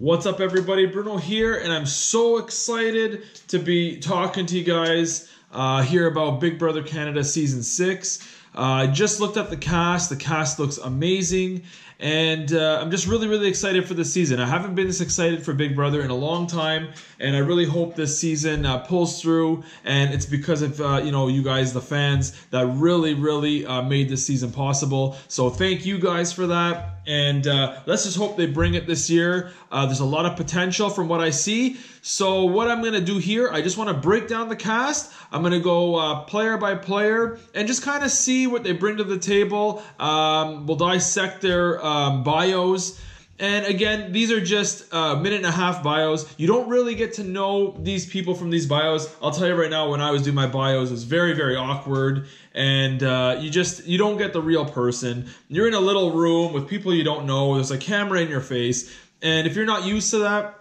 What's up, everybody? Bruno here, and I'm so excited to be talking to you guys uh, here about Big Brother Canada Season 6. Uh, I just looked at the cast. The cast looks amazing, and uh, I'm just really, really excited for this season. I haven't been this excited for Big Brother in a long time, and I really hope this season uh, pulls through. And it's because of uh, you know you guys, the fans, that really, really uh, made this season possible. So thank you guys for that and uh, let's just hope they bring it this year. Uh, there's a lot of potential from what I see. So what I'm gonna do here, I just want to break down the cast. I'm gonna go player by player and just kind of see what they bring to the table. Um, we'll dissect their um, bios. And again, these are just a uh, minute and a half bios. You don't really get to know these people from these bios. I'll tell you right now, when I was doing my bios, it was very, very awkward. And uh, you just, you don't get the real person. You're in a little room with people you don't know. There's a camera in your face. And if you're not used to that,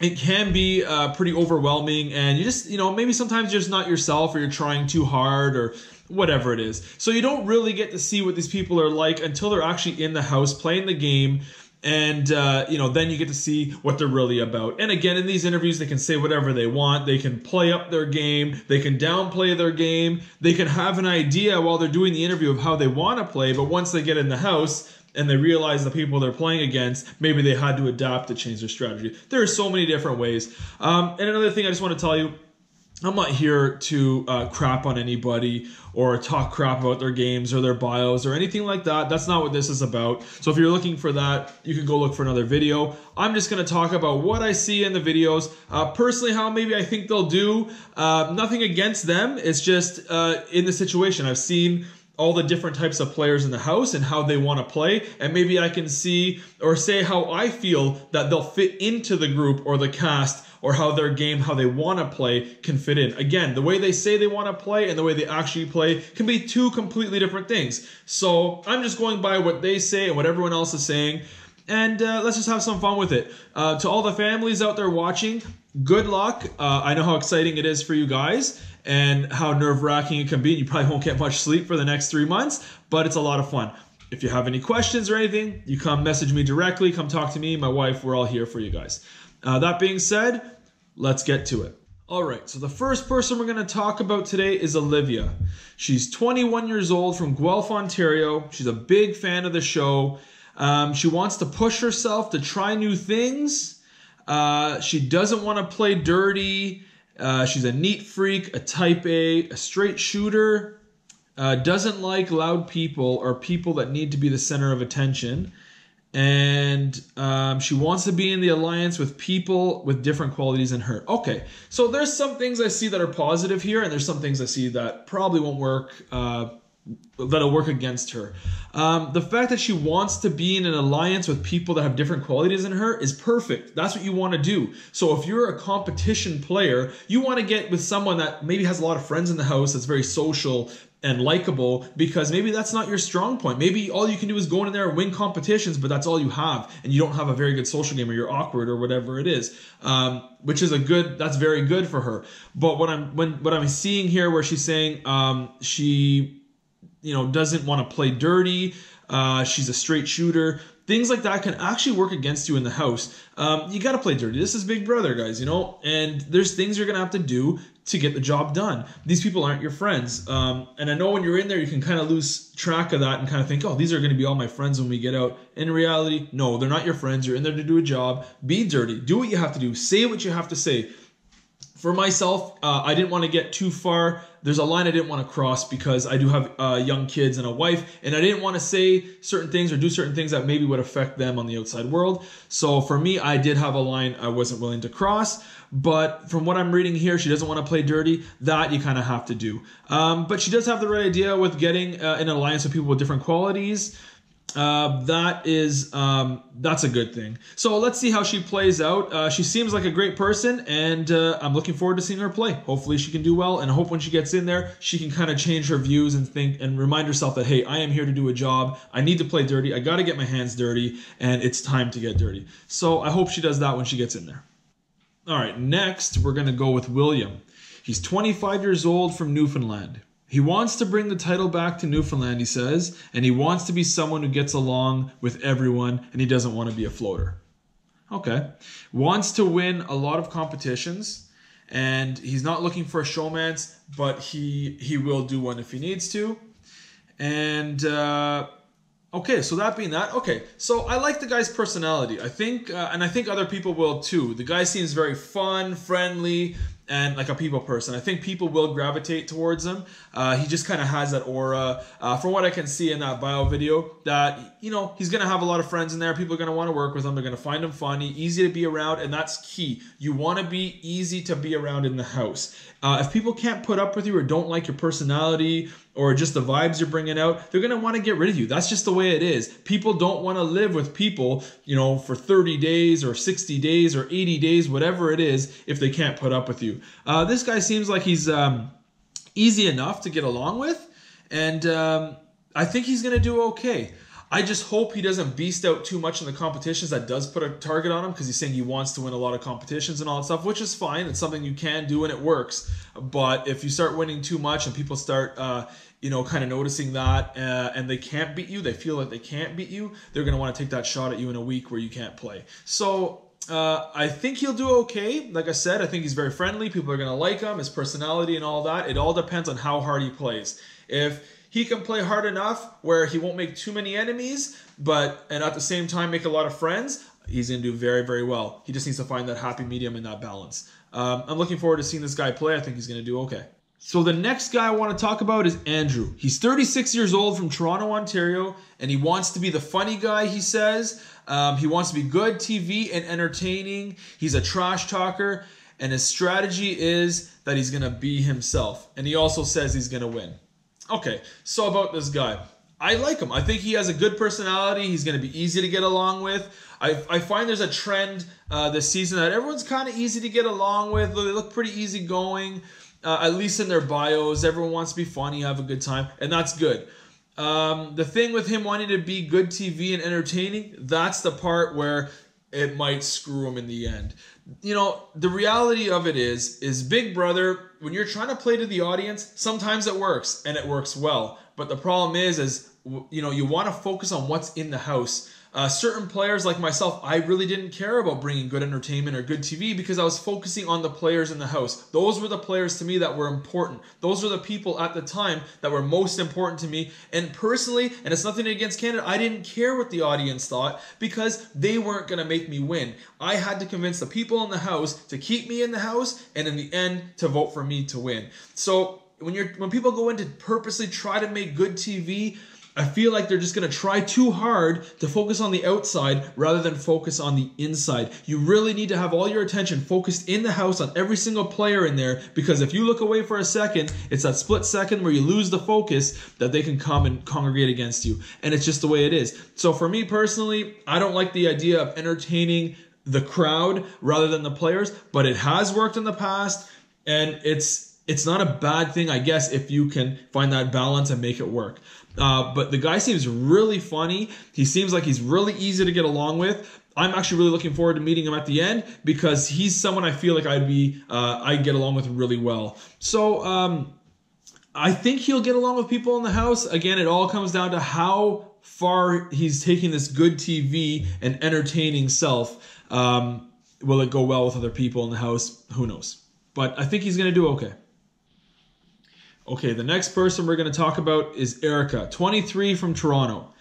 it can be uh, pretty overwhelming. And you just, you know, maybe sometimes you're just not yourself or you're trying too hard or whatever it is. So you don't really get to see what these people are like until they're actually in the house playing the game. And uh, you know then you get to see what they're really about. And again in these interviews they can say whatever they want. They can play up their game. They can downplay their game. They can have an idea while they're doing the interview of how they want to play. But once they get in the house and they realize the people they're playing against maybe they had to adapt to change their strategy. There are so many different ways. Um, and another thing i just want to tell you I'm not here to uh, crap on anybody or talk crap about their games or their bios or anything like that. That's not what this is about. So if you're looking for that, you can go look for another video. I'm just going to talk about what I see in the videos. Uh, personally, how maybe I think they'll do. Uh, nothing against them. It's just uh, in the situation. I've seen all the different types of players in the house and how they want to play and maybe I can see or say how I feel that they'll fit into the group or the cast or how their game, how they want to play, can fit in. Again, the way they say they want to play and the way they actually play can be two completely different things. So I'm just going by what they say and what everyone else is saying. And uh, let's just have some fun with it. Uh, to all the families out there watching, good luck. Uh, I know how exciting it is for you guys and how nerve wracking it can be. And you probably won't get much sleep for the next three months, but it's a lot of fun. If you have any questions or anything, you come message me directly, come talk to me, my wife, we're all here for you guys. Uh, that being said, let's get to it. All right, so the first person we're going to talk about today is Olivia. She's 21 years old from Guelph, Ontario. She's a big fan of the show. Um, she wants to push herself to try new things. Uh, she doesn't want to play dirty. Uh, she's a neat freak, a type A, a straight shooter. Uh, doesn't like loud people or people that need to be the center of attention and um, she wants to be in the alliance with people with different qualities than her. Okay, so there's some things I see that are positive here, and there's some things I see that probably won't work. Uh, that'll work against her. Um, the fact that she wants to be in an alliance with people that have different qualities than her is perfect. That's what you want to do. So if you're a competition player, you want to get with someone that maybe has a lot of friends in the house, that's very social, and likable because maybe that's not your strong point. Maybe all you can do is go in there and win competitions, but that's all you have, and you don't have a very good social game, or you're awkward, or whatever it is. Um, which is a good. That's very good for her. But what I'm when what I'm seeing here, where she's saying um, she, you know, doesn't want to play dirty. Uh, she's a straight shooter. Things like that can actually work against you in the house. Um, you got to play dirty. This is Big Brother, guys, you know? And there's things you're going to have to do to get the job done. These people aren't your friends. Um, and I know when you're in there, you can kind of lose track of that and kind of think, oh, these are going to be all my friends when we get out. In reality, no, they're not your friends. You're in there to do a job. Be dirty. Do what you have to do. Say what you have to say. For myself, uh, I didn't want to get too far there's a line I didn't want to cross because I do have uh, young kids and a wife, and I didn't want to say certain things or do certain things that maybe would affect them on the outside world. So for me, I did have a line I wasn't willing to cross. But from what I'm reading here, she doesn't want to play dirty. That you kind of have to do. Um, but she does have the right idea with getting uh, an alliance with people with different qualities uh, that is um, that's a good thing. So let's see how she plays out. Uh, she seems like a great person, and uh, I'm looking forward to seeing her play. Hopefully, she can do well, and I hope when she gets in there, she can kind of change her views and think and remind herself that hey, I am here to do a job. I need to play dirty. I got to get my hands dirty, and it's time to get dirty. So I hope she does that when she gets in there. All right, next we're gonna go with William. He's 25 years old from Newfoundland. He wants to bring the title back to Newfoundland, he says, and he wants to be someone who gets along with everyone and he doesn't want to be a floater. Okay. Wants to win a lot of competitions, and he's not looking for a showmance, but he he will do one if he needs to. And uh, okay, so that being that, okay, so I like the guy's personality. I think, uh, and I think other people will too. The guy seems very fun, friendly, and like a people person. I think people will gravitate towards him. Uh, he just kind of has that aura. Uh, from what I can see in that bio video, that you know he's gonna have a lot of friends in there. People are gonna want to work with him. They're gonna find him funny, easy to be around, and that's key. You want to be easy to be around in the house. Uh, if people can't put up with you or don't like your personality or just the vibes you're bringing out, they're going to want to get rid of you. That's just the way it is. People don't want to live with people, you know, for 30 days or 60 days or 80 days, whatever it is, if they can't put up with you. Uh, this guy seems like he's um, easy enough to get along with, and um, I think he's going to do okay. I just hope he doesn't beast out too much in the competitions that does put a target on him because he's saying he wants to win a lot of competitions and all that stuff, which is fine. It's something you can do and it works. But if you start winning too much and people start, uh, you know, kind of noticing that uh, and they can't beat you, they feel like they can't beat you, they're going to want to take that shot at you in a week where you can't play. So uh, I think he'll do okay. Like I said, I think he's very friendly. People are going to like him, his personality and all that. It all depends on how hard he plays. If he can play hard enough where he won't make too many enemies, but and at the same time make a lot of friends. He's gonna do very, very well. He just needs to find that happy medium and that balance. Um, I'm looking forward to seeing this guy play. I think he's gonna do okay. So the next guy I want to talk about is Andrew. He's 36 years old from Toronto, Ontario, and he wants to be the funny guy. He says um, he wants to be good TV and entertaining. He's a trash talker, and his strategy is that he's gonna be himself. And he also says he's gonna win. Okay, so about this guy. I like him. I think he has a good personality. He's going to be easy to get along with. I, I find there's a trend uh, this season that everyone's kind of easy to get along with. They look pretty easygoing, uh, at least in their bios. Everyone wants to be funny, have a good time, and that's good. Um, the thing with him wanting to be good TV and entertaining, that's the part where it might screw him in the end. You know, the reality of it is, is Big Brother, when you're trying to play to the audience, sometimes it works and it works well. But the problem is, is you know, you want to focus on what's in the house. Uh, certain players like myself, I really didn't care about bringing good entertainment or good TV because I was focusing on the players in the house. Those were the players to me that were important. Those were the people at the time that were most important to me. And personally, and it's nothing against Canada, I didn't care what the audience thought because they weren't going to make me win. I had to convince the people in the house to keep me in the house and in the end to vote for me to win. So when you're when people go in to purposely try to make good TV, I feel like they're just going to try too hard to focus on the outside rather than focus on the inside. You really need to have all your attention focused in the house on every single player in there because if you look away for a second, it's that split second where you lose the focus that they can come and congregate against you. And it's just the way it is. So for me personally, I don't like the idea of entertaining the crowd rather than the players, but it has worked in the past and it's it's not a bad thing, I guess, if you can find that balance and make it work. Uh, but the guy seems really funny. He seems like he's really easy to get along with. I'm actually really looking forward to meeting him at the end because he's someone I feel like I'd be uh, I'd get along with really well. So um, I think he'll get along with people in the house. Again, it all comes down to how far he's taking this good TV and entertaining self. Um, will it go well with other people in the house? Who knows? But I think he's going to do okay. Okay, the next person we're going to talk about is Erica, 23 from Toronto.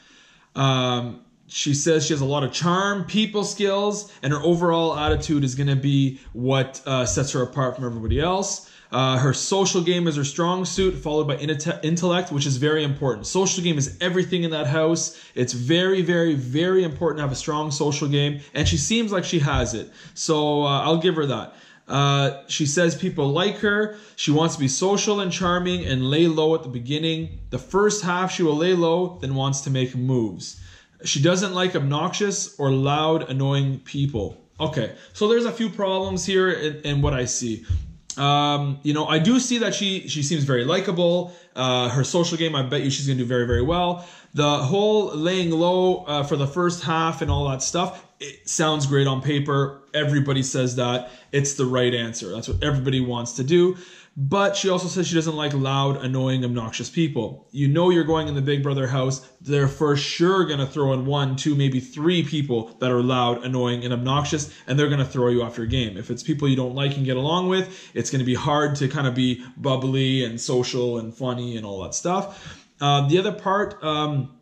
Um, she says she has a lot of charm, people skills, and her overall attitude is going to be what uh, sets her apart from everybody else. Uh, her social game is her strong suit, followed by intellect, which is very important. Social game is everything in that house. It's very, very, very important to have a strong social game, and she seems like she has it. So uh, I'll give her that. Uh, she says people like her. She wants to be social and charming and lay low at the beginning. The first half she will lay low, then wants to make moves. She doesn't like obnoxious or loud, annoying people. Okay, so there's a few problems here in, in what I see. Um, you know, I do see that she she seems very likable. Uh, her social game, I bet you she's gonna do very very well. The whole laying low uh, for the first half and all that stuff, it sounds great on paper. Everybody says that it's the right answer. That's what everybody wants to do. But she also says she doesn't like loud, annoying, obnoxious people. You know you're going in the Big Brother house, they're for sure going to throw in one, two, maybe three people that are loud, annoying, and obnoxious, and they're going to throw you off your game. If it's people you don't like and get along with, it's going to be hard to kind of be bubbly and social and funny and all that stuff. Uh, the other part, um,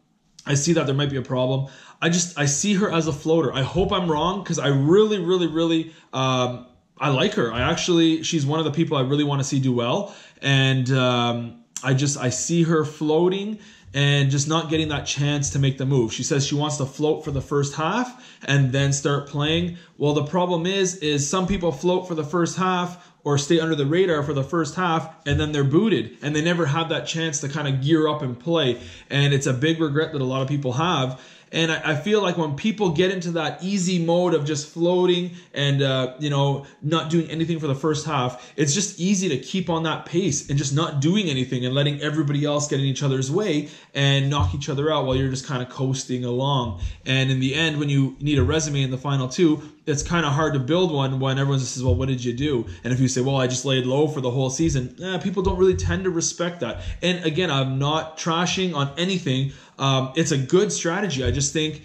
I see that there might be a problem. I just I see her as a floater. I hope I'm wrong because I really, really, really um, I like her. I actually she's one of the people I really want to see do well, and um, I just I see her floating and just not getting that chance to make the move. She says she wants to float for the first half and then start playing. Well, the problem is is some people float for the first half or stay under the radar for the first half and then they're booted and they never have that chance to kind of gear up and play. And it's a big regret that a lot of people have. And I, I, feel like when people get into that easy mode of just floating and uh, you know not doing anything for the first half, it's just easy to keep on that pace and just not doing anything and letting everybody else get in each other's way and knock each other out while you're just kind of coasting along. And in the end, when you need a resume in the final two, it's kind of hard to build one when everyone just says, "Well, what did you do?" And if you say, "Well, I just laid low for the whole season," eh, people don't really tend to respect that. And again, I'm not trashing on anything. Um, it's a good strategy. I just think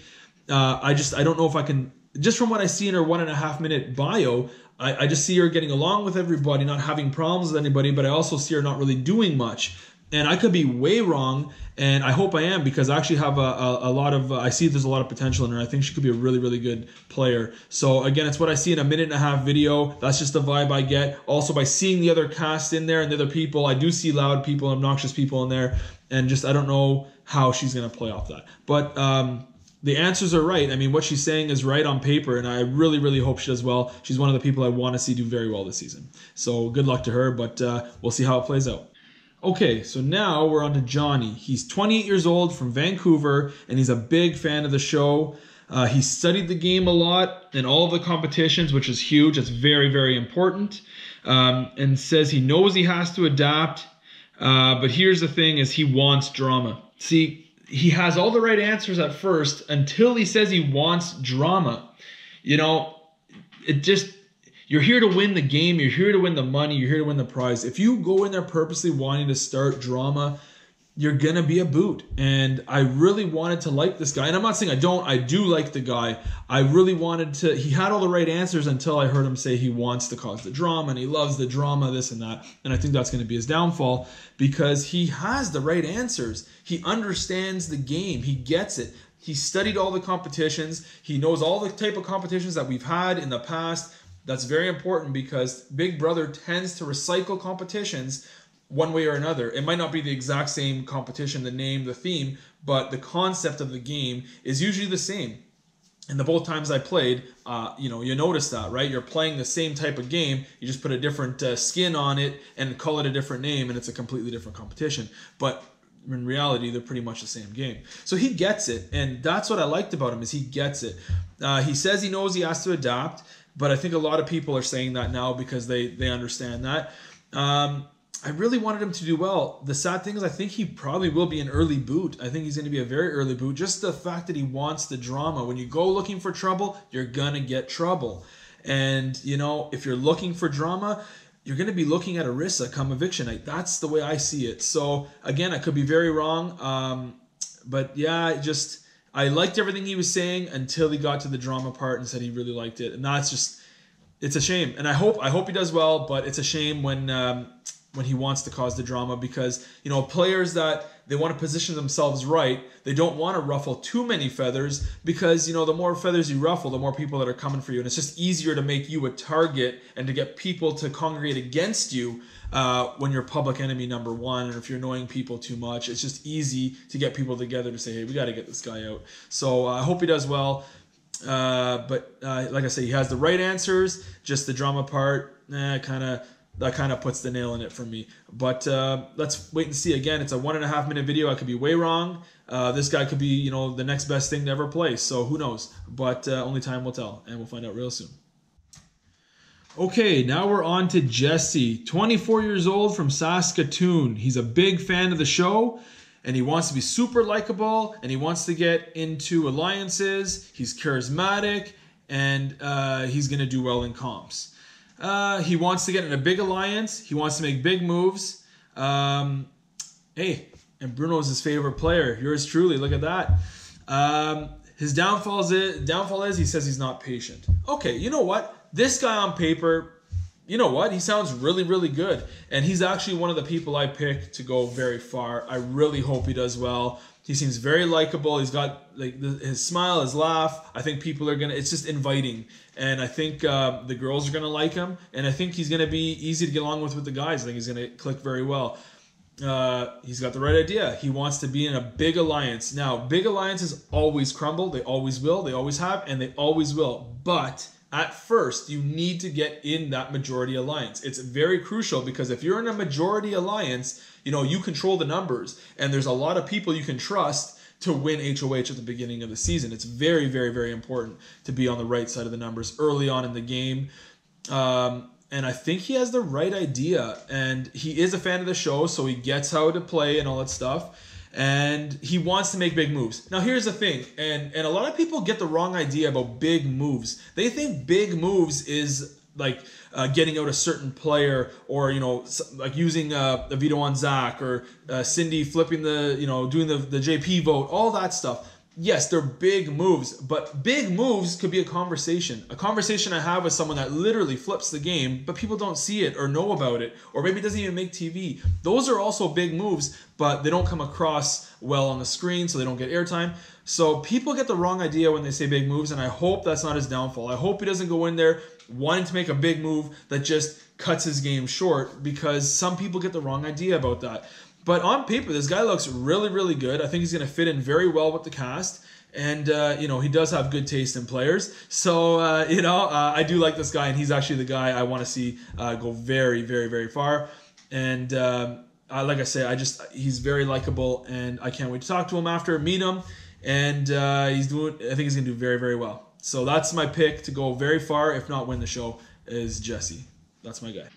uh, I just I don't know if I can just from what I see in her one and a half minute bio. I, I just see her getting along with everybody, not having problems with anybody, but I also see her not really doing much and I could be way wrong, and I hope I am because I actually have a, a, a lot of uh, I see there's a lot of potential in her. I think she could be a really really good player. So again, it's what I see in a minute and a half video. That's just the vibe I get. Also by seeing the other cast in there and the other people, I do see loud people, obnoxious people in there, and just I don't know how she's gonna play off that. But um, the answers are right. I mean, what she's saying is right on paper, and I really, really hope she does well. She's one of the people I want to see do very well this season. So good luck to her, but uh, we'll see how it plays out. Okay, so now we're on to Johnny. He's 28 years old from Vancouver, and he's a big fan of the show. Uh, he studied the game a lot in all of the competitions, which is huge. It's very, very important. Um, and says he knows he has to adapt. Uh, but here's the thing: is he wants drama. See, he has all the right answers at first until he says he wants drama. You know, it just you're here to win the game. You're here to win the money. You're here to win the prize. If you go in there purposely wanting to start drama, you're going to be a boot. And I really wanted to like this guy. And I'm not saying I don't. I do like the guy. I really wanted to. He had all the right answers until I heard him say he wants to cause the drama and he loves the drama, this and that. And I think that's going to be his downfall because he has the right answers. He understands the game, he gets it. He studied all the competitions. He knows all the type of competitions that we've had in the past that's very important because Big Brother tends to recycle competitions one way or another. It might not be the exact same competition, the name, the theme, but the concept of the game is usually the same. And the both times I played, uh, you know, you notice that, right? You're playing the same type of game. You just put a different uh, skin on it and call it a different name, and it's a completely different competition. But in reality, they're pretty much the same game. So he gets it, and that's what I liked about him is he gets it. Uh, he says he knows he has to adapt. But I think a lot of people are saying that now because they they understand that. Um, I really wanted him to do well. The sad thing is, I think he probably will be an early boot. I think he's going to be a very early boot. Just the fact that he wants the drama. When you go looking for trouble, you're going to get trouble. And, you know, if you're looking for drama, you're going to be looking at Arisa come eviction night. That's the way I see it. So, again, I could be very wrong. Um, but yeah, just I liked everything he was saying until he got to the drama part and said he really liked it, and that's just it's a shame. And I hope I hope he does well, but it's a shame when um, when he wants to cause the drama because you know players that they want to position themselves right they don't want to ruffle too many feathers because you know the more feathers you ruffle the more people that are coming for you and it's just easier to make you a target and to get people to congregate against you uh, when you're public enemy number one, or if you're annoying people too much, it's just easy to get people together to say, hey, we got to get this guy out. So uh, I hope he does well. Uh, but uh, like I say, he has the right answers. Just the drama part, eh, kind of that kind of puts the nail in it for me. But uh, let's wait and see. Again, it's a one and a half minute video. I could be way wrong. Uh, this guy could be, you know, the next best thing to ever play. So who knows? But uh, only time will tell, and we'll find out real soon. Okay, now we're on to Jesse, 24 years old from Saskatoon. He's a big fan of the show and he wants to be super likable and he wants to get into alliances. He's charismatic and uh, he's going to do well in comps. Uh, he wants to get in a big alliance. He wants to make big moves. Um, hey, and Bruno's his favorite player. Yours truly. Look at that. Um, his downfall is downfall is he says he's not patient. Okay, you know what? This guy on paper, you know what? He sounds really really good, and he's actually one of the people I pick to go very far. I really hope he does well. He seems very likable. He's got like the, his smile, his laugh. I think people are gonna. It's just inviting, and I think uh, the girls are gonna like him. And I think he's gonna be easy to get along with with the guys. I think he's gonna click very well uh, he's got the right idea. He wants to be in a big alliance. Now, big alliances always crumble. They always will. They always have, and they always will. But at first, you need to get in that majority alliance. It's very crucial because if you're in a majority alliance, you know, you control the numbers, and there's a lot of people you can trust to win HOH at the beginning of the season. It's very, very, very important to be on the right side of the numbers early on in the game. Um, and I think he has the right idea. And he is a fan of the show, so he gets how to play and all that stuff. And he wants to make big moves. Now, here's the thing, and and a lot of people get the wrong idea about big moves. They think big moves is like uh, getting out a certain player or you know like using uh, a veto on Zach or uh, Cindy flipping the you know doing the, the JP vote all that stuff yes, they're big moves, but big moves could be a conversation. A conversation I have with someone that literally flips the game, but people don't see it or know about it, or maybe doesn't even make TV. Those are also big moves, but they don't come across well on the screen, so they don't get airtime. So people get the wrong idea when they say big moves, and I hope that's not his downfall. I hope he doesn't go in there wanting to make a big move that just cuts his game short because some people get the wrong idea about that. But on paper, this guy looks really, really good. I think he's going to fit in very well with the cast. And, uh, you know, he does have good taste in players. So, uh, you know, uh, I do like this guy, and he's actually the guy I want to see uh, go very, very, very far. And um, like I say, I just, he's very likable, and I can't wait to talk to him after, meet him. And uh, he's doing, I think he's going to do very, very well. So that's my pick to go very far, if not win the show, is Jesse. That's my guy.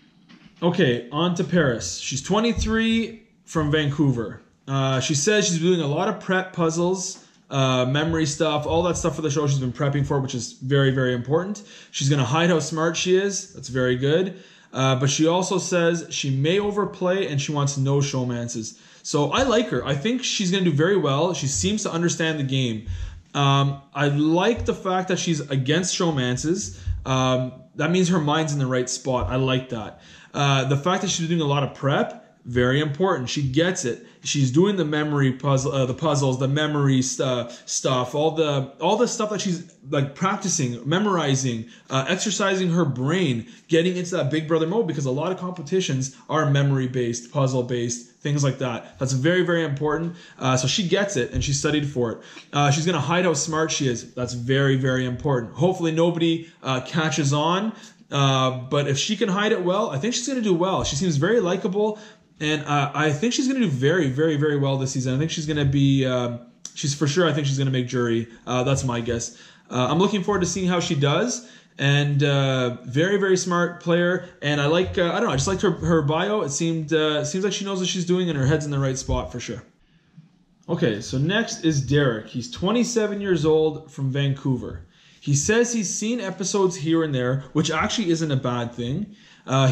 Okay, on to Paras. She's 23 from Vancouver. Uh, she says she's doing a lot of prep puzzles, uh, memory stuff, all that stuff for the show she's been prepping for, which is very, very important. She's going to hide how smart she is. That's very good. Uh, but she also says she may overplay and she wants no showmances. So I like her. I think she's going to do very well. She seems to understand the game. Um, I like the fact that she's against showmances. Um, that means her mind's in the right spot. I like that. Uh, the fact that she's doing a lot of prep very important. She gets it. She's doing the memory puzzle, uh, the puzzles, the memory st- stuff, all the all the stuff that she's like practicing, memorizing, uh, exercising her brain, getting into that Big Brother mode because a lot of competitions are memory based, puzzle based, things like that. That's very very important. Uh, so she gets it and she studied for it. Uh, she's gonna hide how smart she is. That's very very important. Hopefully nobody uh, catches on. Uh, but if she can hide it well, I think she's going to do well. She seems very likable and uh, I think she's going to do very, very, very well this season. I think she's going to be, uh, she's for sure. I think she's going to make jury. Uh, that's my guess. Uh, I'm looking forward to seeing how she does. And uh, very, very smart player. And I like, uh, I don't know, I just liked her her bio. It seemed seems like she knows what she's doing, and her head's in the right spot for sure. Okay, so next is Derek. He's 27 years old from Vancouver. He says he's seen episodes here and there, which actually isn't a bad thing.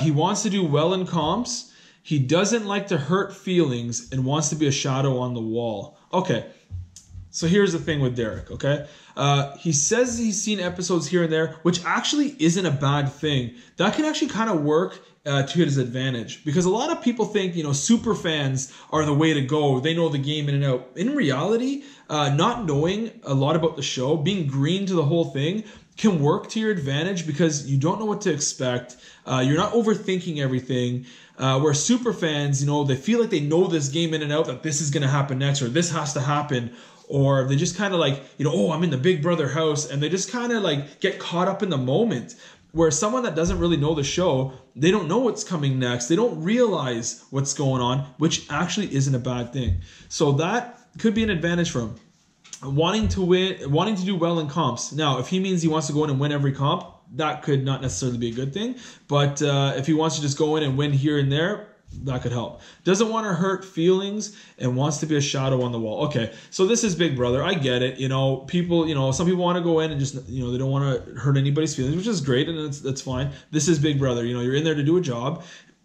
he wants to do well in comps. He doesn't like to hurt feelings and wants to be a shadow on the wall. Okay, so here's the thing with Derek, okay? Uh, he says he's seen episodes here and there, which actually isn't a bad thing. That can actually kind of work uh, to his advantage because a lot of people think, you know, super fans are the way to go. They know the game in and out. In reality, uh, not knowing a lot about the show, being green to the whole thing, can work to your advantage because you don't know what to expect. Uh, you're not overthinking everything. Uh, where super fans, you know, they feel like they know this game in and out, that this is going to happen next, or this has to happen, or they just kind of like, you know, oh, I'm in the Big Brother house, and they just kind of like get caught up in the moment. Where someone that doesn't really know the show, they don't know what's coming next, they don't realize what's going on, which actually isn't a bad thing. So that could be an advantage for him wanting to win, wanting to do well in comps. Now, if he means he wants to go in and win every comp, that could not necessarily be a good thing. But uh, if he wants to just go in and win here and there, that could help. Doesn't want to hurt feelings and wants to be a shadow on the wall. Okay, so this is Big Brother. I get it. You know, people. You know, some people want to go in and just you know they don't want to hurt anybody's feelings, which is great and that's that's fine. This is Big Brother. You know, you're in there to do a job.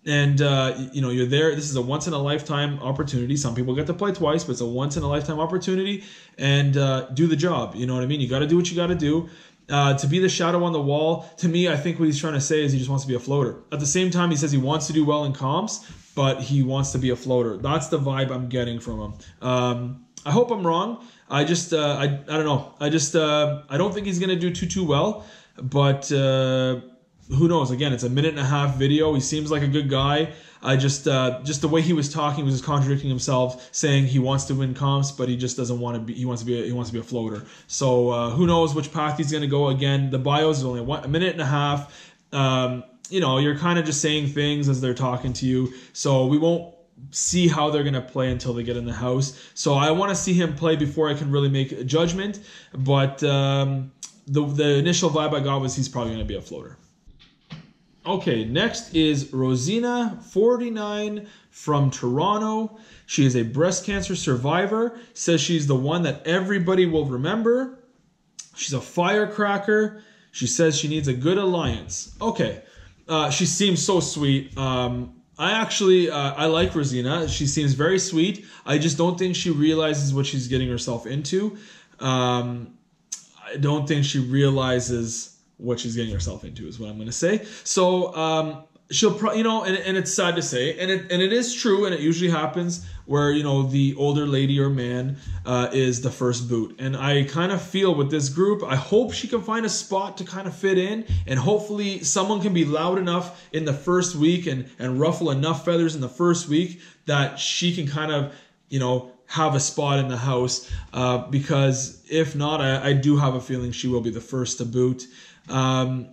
And uh, you know you're there. This is a once in a lifetime opportunity. Some people get to play twice, but it's a once in a lifetime opportunity. And uh, do the job. You know what I mean? You got to do what you got to do. Uh, to be the shadow on the wall, to me, I think what he's trying to say is he just wants to be a floater. At the same time, he says he wants to do well in comps, but he wants to be a floater. That's the vibe I'm getting from him. Um, I hope I'm wrong. I just, uh, I, I don't know. I just, uh, I don't think he's gonna do too too well. But uh, who knows? Again, it's a minute and a half video. He seems like a good guy. I just, uh, just the way he was talking was just contradicting himself, saying he wants to win comps, but he just doesn't want to be. He wants to be. A, he wants to be a floater. So uh, who knows which path he's gonna go? Again, the bios is only one, a minute and a half. Um, you know, you're kind of just saying things as they're talking to you. So we won't see how they're going to play until they get in the house. So I want to see him play before I can really make a judgment. But um, the, the initial vibe I got was he's probably going to be a floater. Okay, next is Rozina, 49, from Toronto. She is a breast cancer survivor. Says she's the one that everybody will remember. She's a firecracker. She says she needs a good alliance. Okay, uh, she seems so sweet. Um, I actually uh, I like Rozina. She seems very sweet. I just don't think she realizes what she's getting herself into. Um, I don't think she realizes what she's getting herself into is what I'm going to say. So um, she'll pro- you know and, and it's sad to say and it, and it is true and it usually happens where you know the older lady or man uh, is the first boot and i kind of feel with this group i hope she can find a spot to kind of fit in and hopefully someone can be loud enough in the first week and and ruffle enough feathers in the first week that she can kind of you know have a spot in the house uh, because if not I, I do have a feeling she will be the first to boot um,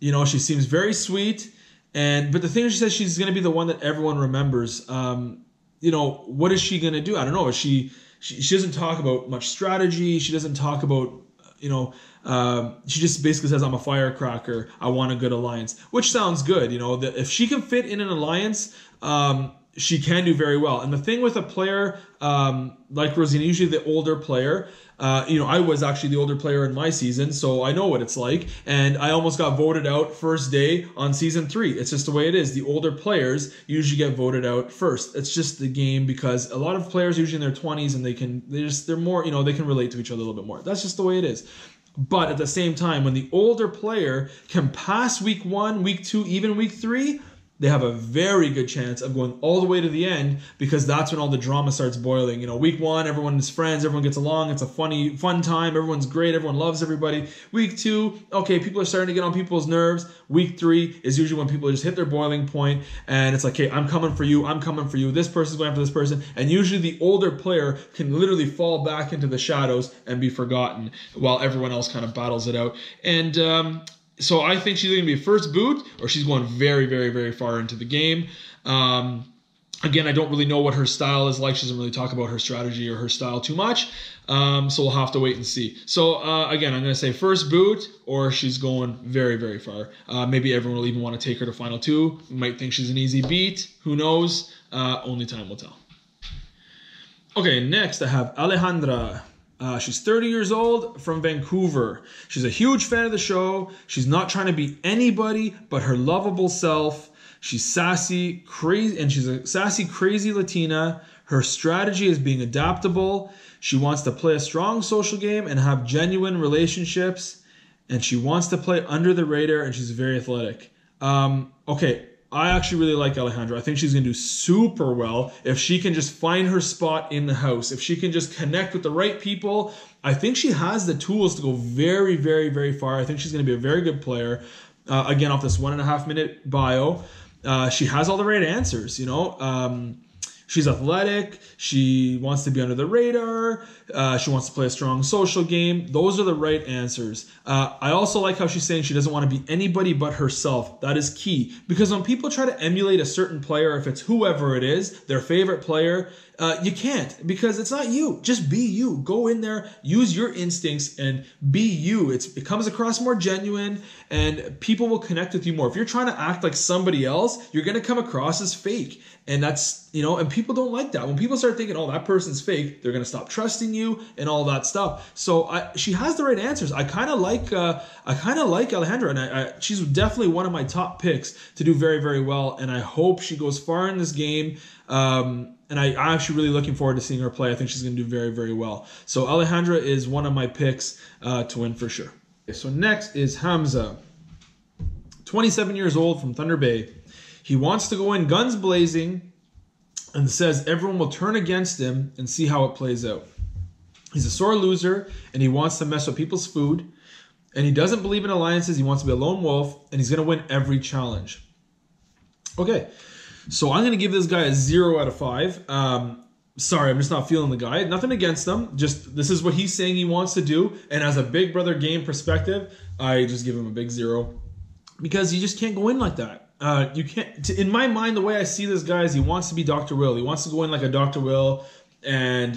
you know she seems very sweet and but the thing is, she says she's going to be the one that everyone remembers. Um, you know, what is she going to do? I don't know. She, she she doesn't talk about much strategy. She doesn't talk about you know. Um, she just basically says, "I'm a firecracker. I want a good alliance," which sounds good. You know, if she can fit in an alliance, um, she can do very well. And the thing with a player um, like Rozina, usually the older player, uh, you know, I was actually the older player in my season, so I know what it's like. And I almost got voted out first day on season three. It's just the way it is. The older players usually get voted out first. It's just the game because a lot of players usually in their 20s and they can, they just, they're more, you know, they can relate to each other a little bit more. That's just the way it is. But at the same time, when the older player can pass week one, week two, even week three, they have a very good chance of going all the way to the end because that's when all the drama starts boiling. You know, week one, everyone is friends, everyone gets along, it's a funny, fun time, everyone's great, everyone loves everybody. Week two, okay, people are starting to get on people's nerves. Week three is usually when people just hit their boiling point and it's like, okay, I'm coming for you, I'm coming for you, this person's going after this person. And usually the older player can literally fall back into the shadows and be forgotten while everyone else kind of battles it out. And um, so I think she's going to be first boot or she's going very, very, very far into the game. Um, again, I don't really know what her style is like. She doesn't really talk about her strategy or her style too much. Um, so we'll have to wait and see. So uh, again, I'm going to say first boot or she's going very, very far. Uh, maybe everyone will even want to take her to final two. Might think she's an easy beat. Who knows? Uh, only time will tell. Okay, next I have Alejandra. Uh, she's 30 years old from Vancouver. She's a huge fan of the show. She's not trying to be anybody but her lovable self. She's sassy, crazy, and she's a sassy, crazy Latina. Her strategy is being adaptable. She wants to play a strong social game and have genuine relationships. And she wants to play under the radar, and she's very athletic. Um, okay, I actually really like Alejandra. I think she's going to do super well if she can just find her spot in the house. If she can just connect with the right people, I think she has the tools to go very, very, very far. I think she's going to be a very good player. Uh, again, off this one and a half minute bio, uh, she has all the right answers. You know, um, She's athletic. She wants to be under the radar. Uh, she wants to play a strong social game. Those are the right answers. Uh, I also like how she's saying she doesn't want to be anybody but herself. That is key because when people try to emulate a certain player, if it's whoever it is, their favorite player, Uh, you can't because it's not you. Just be you. Go in there, use your instincts, and be you. It's, it comes across more genuine, and people will connect with you more. If you're trying to act like somebody else, you're gonna come across as fake, and that's you know, and people don't like that. When people start thinking, "Oh, that person's fake," they're gonna stop trusting you and all that stuff. So I, she has the right answers. I kind of like, uh, I kind of like Alejandra, and I, I, she's definitely one of my top picks to do very, very well. And I hope she goes far in this game. Um, and I, I'm actually really looking forward to seeing her play. I think she's going to do very, very well. So Alejandra is one of my picks uh, to win for sure. Okay, so next is Hamza, 27 years old from Thunder Bay. He wants to go in guns blazing and says everyone will turn against him and see how it plays out. He's a sore loser and he wants to mess with people's food. And he doesn't believe in alliances. He wants to be a lone wolf and he's going to win every challenge. Okay, so I'm going to give this guy a zero out of five. Um, sorry, I'm just not feeling the guy. Nothing against him. Just this is what he's saying he wants to do. And as a Big Brother game perspective, I just give him a big zero because you just can't go in like that. Uh, you can't. In my mind, the way I see this guy is he wants to be Dr. Will. He wants to go in like a Dr. Will and